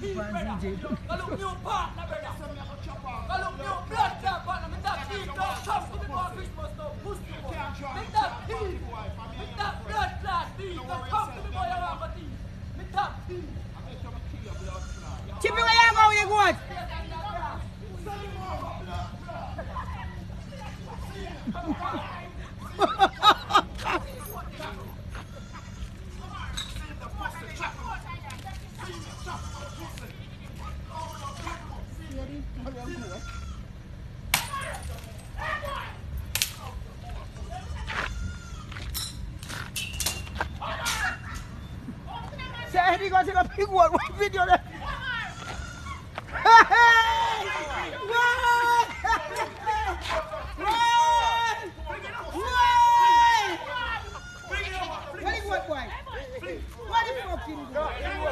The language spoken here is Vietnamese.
Chippy, you? Ha ha ha! sẽ đi con sẽ là phi quần quay video đây Why do you?